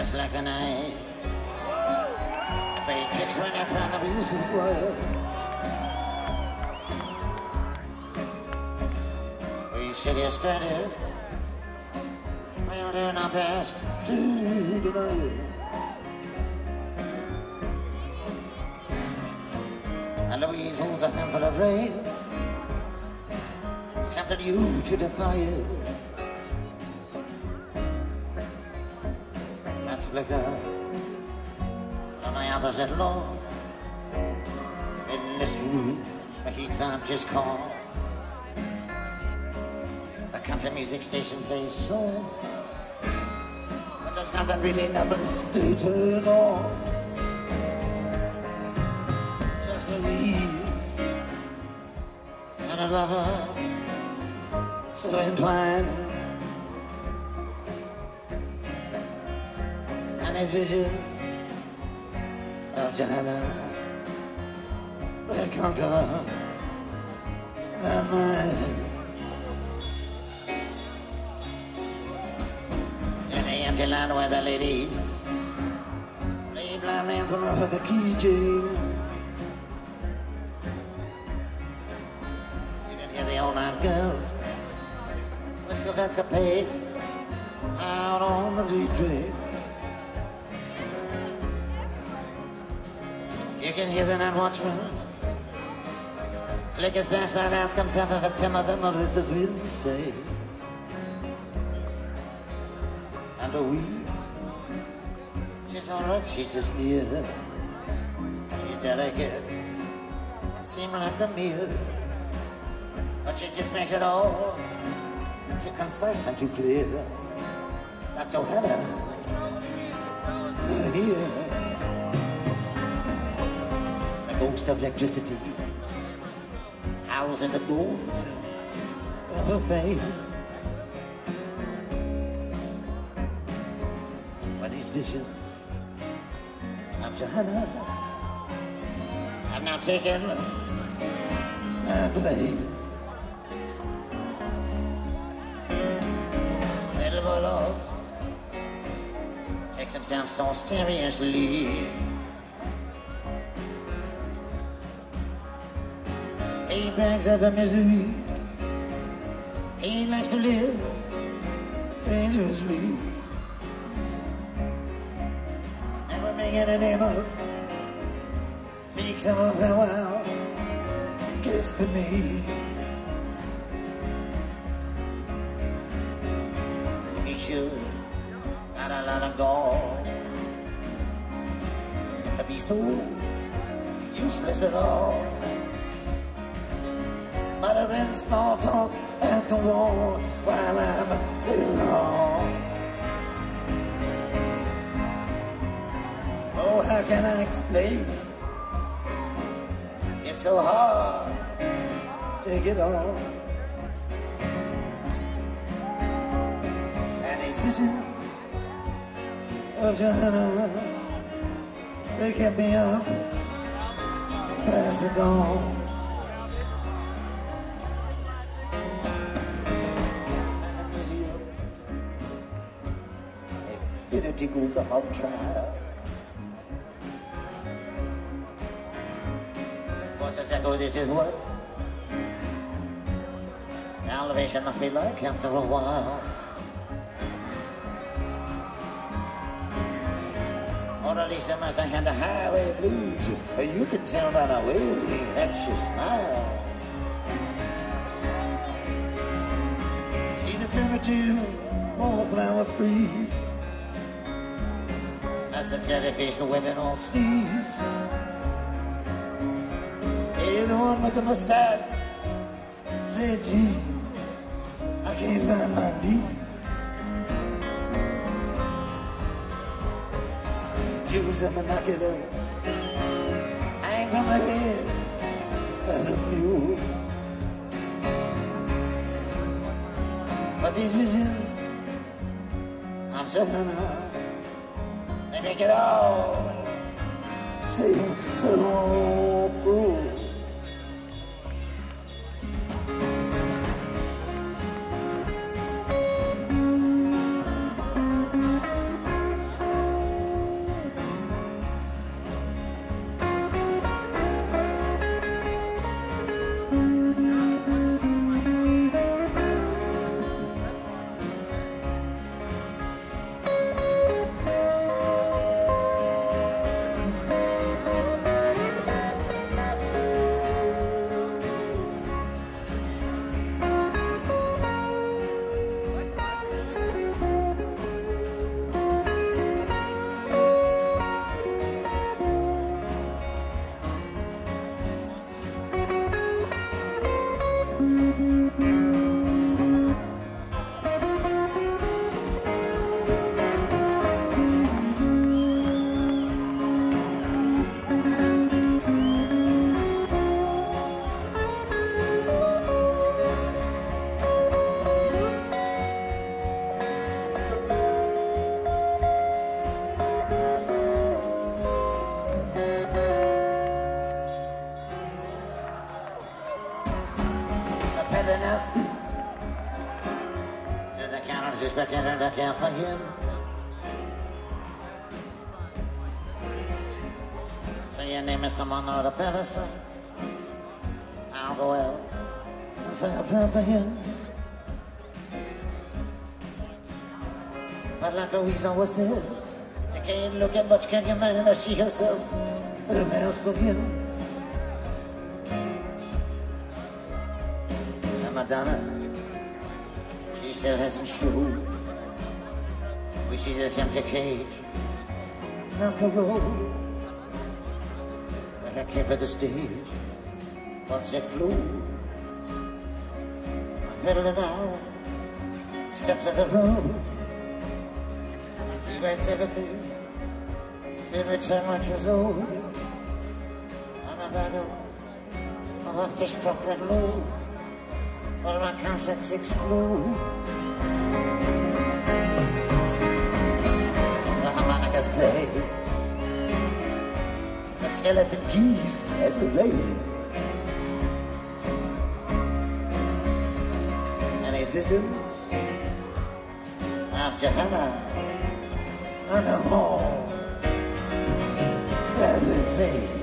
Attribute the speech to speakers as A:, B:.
A: just like an eye. They kicks when I find of wire. We sit here stranded. We'll do our best to deny. And Louise holds a handful of rain. Something you to defy it. Let's flicker on the opposite lawn. In this room, heat pump just called. A country music station plays song. But there's nothing really, nothing to turn on. Just Louise and a lover so entwined. And his visions of Johanna will conquer my mind. In the empty land where the ladies lay blind man thrown off of the keychain. You can hear the all night girls whistle of escapades out on the D can hear the night watchman flick his flashlight, and ask himself if it's him or them or it's a real say. And Louise, she's alright, she's just near. She's delicate and seem like the mirror, but she just makes it all too concise and too clear. That's Johanna, not here. Ghost of electricity howls in the bones of her face. But these visions of Johanna have now taken my place. Little boy loves takes himself so seriously. He brags of a misery. He likes to live dangerously. Never making a name up. Speaks of a farewell kiss to me. He should got a lot of gall to be so useless at all. Muttering small talk at the wall while I'm alone. Oh, how can I explain? It's so hard to get on. And his vision of Johanna, they kept me up past the dawn. Infinity goes on trial. Voices echo, oh, this is what the elevation must be like after a while. Mona Lisa must have had the highway blues. and You can tell by the way that she smiles. See the primitive wallflower freeze. The jellyfish the women all sneeze. Hey, the one with the mustache said, gee, I can't find my knee. Jewels and binoculars hang from the head of the mule. But these visions I'm Johanna, they make it all seem so cruel. Speak to the counter suspected that care for him. So your name is someone or the person. I'll go out and say a prayer for him. But like Louise always says, you can't look at much, can you, man, unless she herself the bells for him. Still hasn't showed. We see this empty cage, knock a road. I came to the stage, once it flew. I fiddled out, stepped to the road. He writes everything in return what was owed. On the battle of a fish truck that low, all my concerts explode. The harmonicas play, the skeleton keys and the rain. And his visions of Johanna on the hall that with me.